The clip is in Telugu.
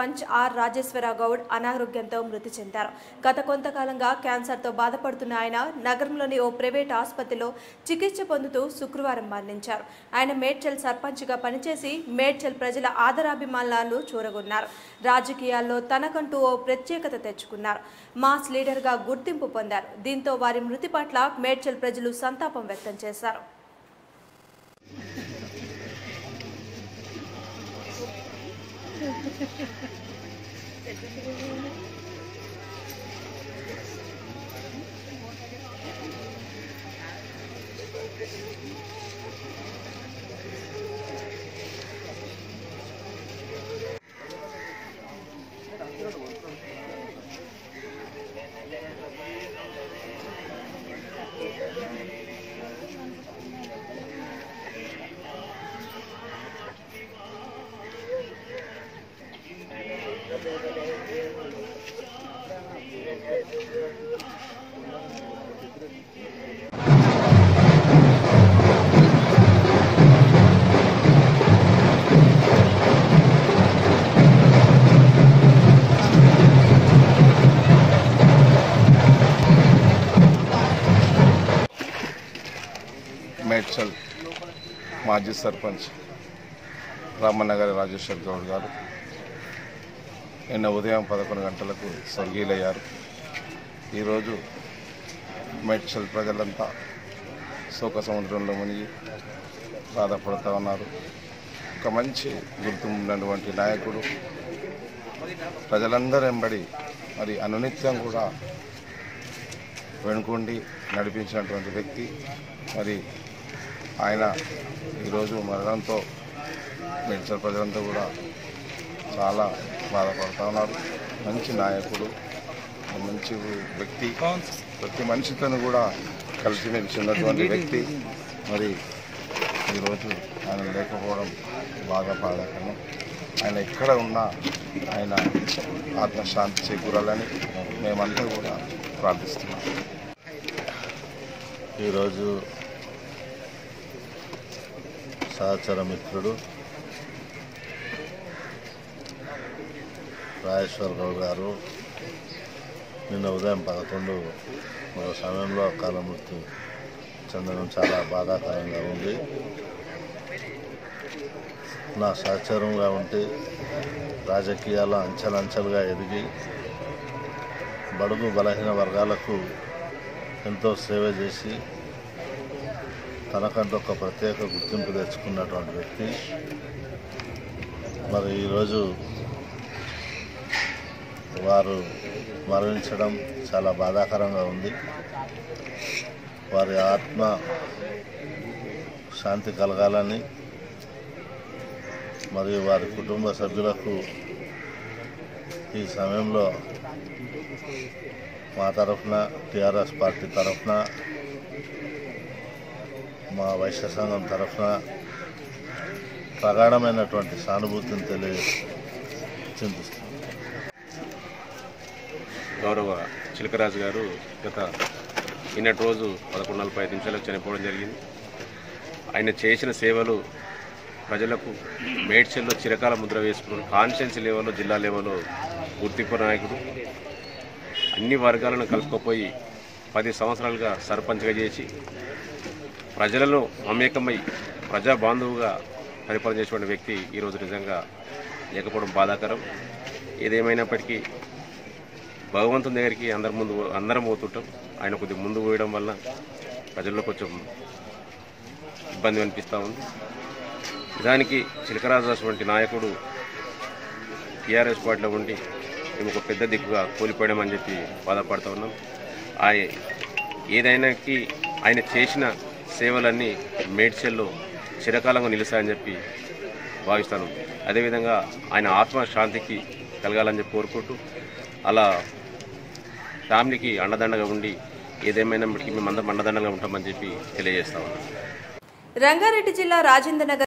పంచ్ ఆర్ రాజేశ్వర గౌడ్ అనారోగ్యంతో మృతి చెందారు. గత కొంతకాలంగా క్యాన్సర్తో బాధపడుతున్న ఆయన నగరంలోని ఓ ప్రైవేట్ ఆసుపత్రిలో చికిత్స పొందుతూ శుక్రవారం మరణించారు. ఆయన మేడ్చల్ సర్పంచ్గా పనిచేసి మేడ్చల్ ప్రజల ఆదరాభిమానాలు చూరగొన్నారు. రాజకీయాల్లో తనకంటూ ఓ ప్రత్యేకత తెచ్చుకున్నారు. మాస్ లీడర్గా గుర్తింపు పొందారు. దీంతో వారి మృతి పట్ల మేడ్చల్ ప్రజలు సంతాపం వ్యక్తం చేశారు. మేడ్చల్ మాజీ సర్పంచ్ రామనగర్ రాజేశ్వర్ గౌడ్ గారు నిన్న ఉదయం పదకొండు గంటలకు స్వర్గీయులయ్యారు ఈరోజు మేడ్చల్ ప్రజలంతా శోక సముద్రంలో మునిగి బాధపడుతూ ఉన్నారు. ఒక మంచి గుర్తు ఉన్నటువంటి నాయకుడు ప్రజలందరూ వెంబడి మరి అనునిత్యం కూడా వెనుకుండి నడిపించినటువంటి వ్యక్తి మరి ఆయన ఈరోజు మరణంతో మేడ్చల్ ప్రజలంతా కూడా చాలా బాధపడుతూ ఉన్నారు. మంచి నాయకుడు మంచి వ్యక్తి ప్రతి మనిషితోను కూడా కలిసిమెలిసి ఉన్నటువంటి వ్యక్తి. మరి ఈరోజు ఆయన లేకపోవడం బాగా బాధాకరం ఆయన ఎక్కడ ఉన్నా ఆయన ఆత్మశాంతి చేకూరాలని మేమంతా కూడా ప్రార్థిస్తున్నాం. ఈరోజు సహచర మిత్రుడు రాజేశ్వర్ గారు. నిన్న ఉదయం పదకొండు ఒక సమయంలో కాలమృతి చెందడం చాలా బాధాకరంగా ఉంది. నా సహచరంగా ఉంటే రాజకీయాల అంచెలంచెలుగా ఎదిగి బడుగు బలహీన వర్గాలకు ఎంతో సేవ చేసి తనకంటూ ఒక ప్రత్యేక గుర్తింపు తెచ్చుకున్నటువంటి వ్యక్తి. మరి ఈరోజు వారు మరణించడం చాలా బాధాకరంగా ఉంది. వారి ఆత్మ శాంతి కలగాలని మరియు వారి కుటుంబ సభ్యులకు ఈ సమయంలో మా తరఫున టీఆర్ఎస్ పార్టీ తరఫున మా వైశ్య సంఘం తరఫున ప్రగాఢమైనటువంటి సానుభూతిని తెలియ గౌరవ చిలకరాజు గారు గత నిన్నటి రోజు పదకొండు నలభై ఐదు నిమిషాలకు చనిపోవడం జరిగింది. ఆయన చేసిన సేవలు ప్రజలకు మేడ్చల్లో చిరకాల ముద్ర వేసుకున్న కాన్స్టిట్యున్సీ లెవెల్లో జిల్లా లెవెల్లో గుర్తింపు నాయకుడు. అన్ని వర్గాలను కలుపుకపోయి పది సంవత్సరాలుగా సర్పంచ్గా చేసి ప్రజలలో మమేకమై ప్రజా బాంధవుగా పరిపాలన చేసిన వ్యక్తి ఈరోజు నిజంగా లేకపోవడం బాధాకరం. ఏదేమైనప్పటికీ భగవంతుని దగ్గరికి అందరి ముందు అందరం పోతుంటాం. ఆయన కొద్దిగా ముందు పోయడం వల్ల ప్రజల్లో కొంచెం ఇబ్బంది అనిపిస్తూ ఉంది. నిజానికి చిలకరాజాస్ వంటి నాయకుడు టీఆర్ఎస్ పార్టీలో ఉండి మేము ఒక పెద్ద దిక్కుగా కోల్పోయామని చెప్పి బాధపడుతూ ఉన్నాం. ఆయన ఏదైనాకి ఆయన చేసిన సేవలన్నీ మేడ్చల్లో చిరకాలంగా నిలుస్తాయని చెప్పి భావిస్తాను. అదేవిధంగా ఆయన ఆత్మ శాంతికి కలగాలని చెప్పి కోరుకుంటూ అలా ఫ్యామిలీకి అండదండగా ఉండి ఏదేమైనప్పటికీ మేము అందరం అండదండగా ఉంటామని చెప్పి తెలియజేస్తా ఉన్నాం రంగారెడ్డి జిల్లా రాజేంద్ర నగర్